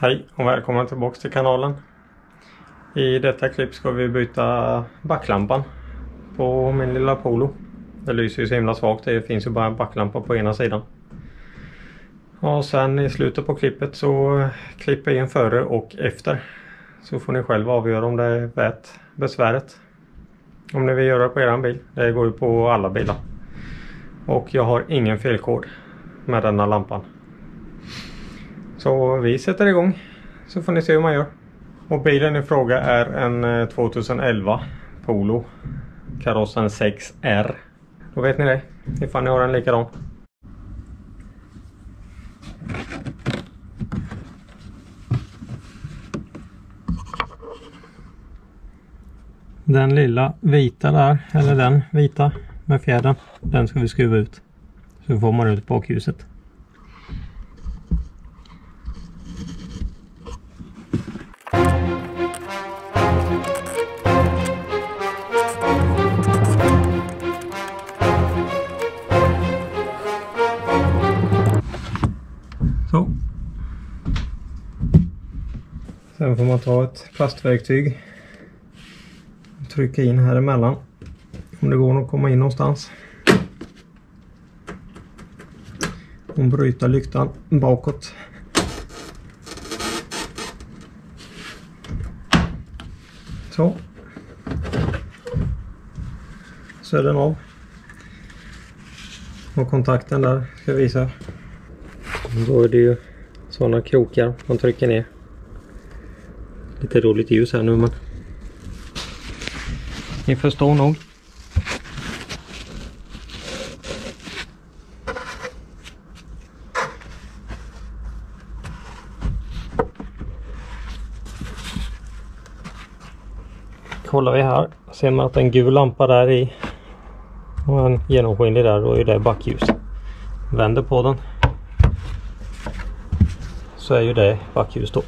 Hej och välkomna tillbaka till kanalen. I detta klipp ska vi byta backlampan på min lilla Polo. Det lyser ju så himla svagt. Det finns ju bara en backlampa på ena sidan. Och sen i slutet på klippet så klipper jag in före och efter. Så får ni själva avgöra om det är värt besväret. Om ni vill göra det på eran bil. Det går ju på alla bilar. Och jag har ingen felkod med denna lampan. Så vi sätter igång så får ni se hur man gör. Och bilen i fråga är en eh, 2011 Polo karossen 6R. Då vet ni det ifall ni har en likadan. Den lilla vita där, eller den vita med fjädern, den ska vi skruva ut. Så får man ut bakljuset. Sen får man ta ett plastverktyg. och Trycka in här emellan. Om det går att komma in någonstans. Och bryta lyktan bakåt. Så. Så är den av. Och kontakten där ska jag visa. Då är det ju sådana krokar man trycker ner. Lite roligt ljus här nu men ni förstår nog. Kollar vi här ser man att en gul lampa där i och en genomskinlig där då är det backljus. Vänder på den så är ju det backljus då.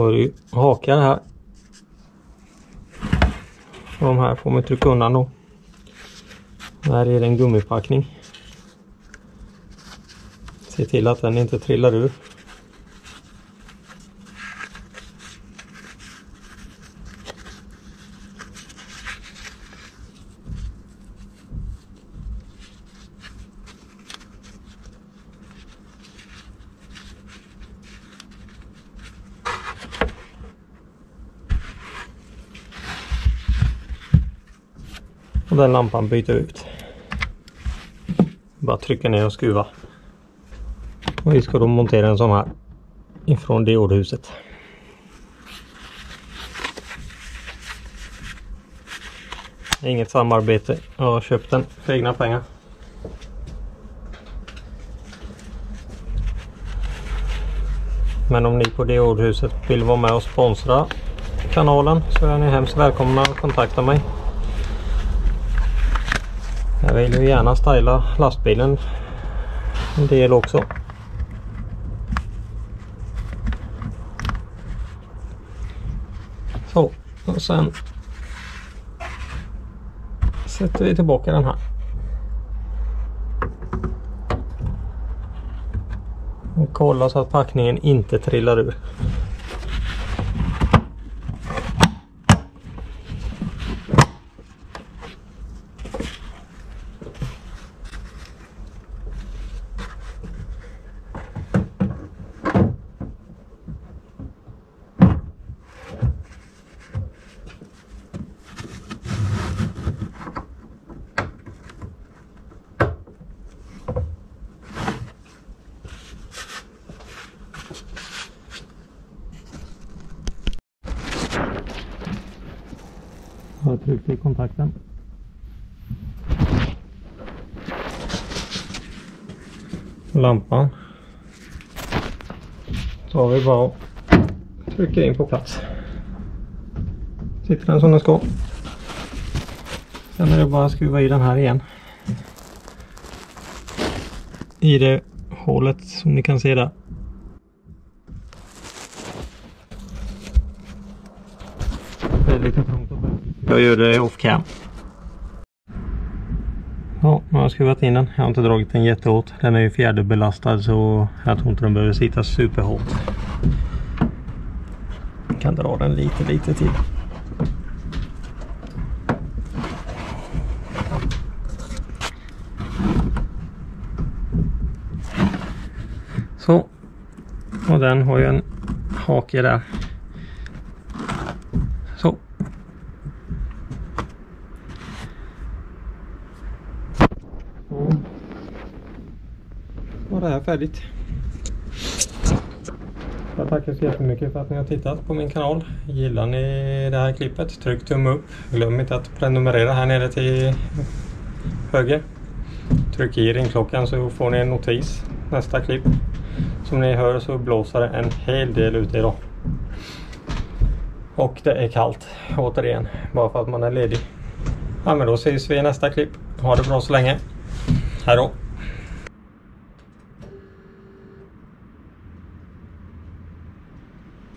Då det ju hakar här. De här får man trycka undan då. Här är det en gummipackning. Se till att den inte trillar ur. Den lampan byter ut. Bara trycka ner och skruva. Och vi ska då montera en sån här ifrån diodhuset. Inget samarbete. Jag har köpt den för egna pengar. Men om ni på diodhuset vill vara med och sponsra kanalen så är ni hemskt välkomna att kontakta mig. Jag vill ju gärna styla lastbilen en del också. Så, och sen sätter vi tillbaka den här. Och kolla så att packningen inte trillar ur. Har tryckt i kontakten. Lampan. Så har vi bara att trycka in på plats. Sitter den som den ska. Sen är det bara att skruva i den här igen. i det hålet som ni kan se där. Det är lite trångt jag gör det off cam. Ja, nu har jag skruvat in den. Jag har inte dragit den jättehårt. Den är ju fjäderbelastad så jag tror inte den behöver sitta superhårt. Jag kan dra den lite, lite till. Så. Och den har ju en hake där. Så. Så var det här färdigt. Jag tackar så jättemycket för att ni har tittat på min kanal. Gillar ni det här klippet, tryck tumme upp. Glöm inte att prenumerera här nere till höger. Tryck i ringklockan så får ni en notis nästa klipp. Som ni hör så blåser det en hel del ute idag. Och det är kallt återigen, bara för att man är ledig. Ja men då ses vi i nästa klipp. Ha det bra så länge. Hej då!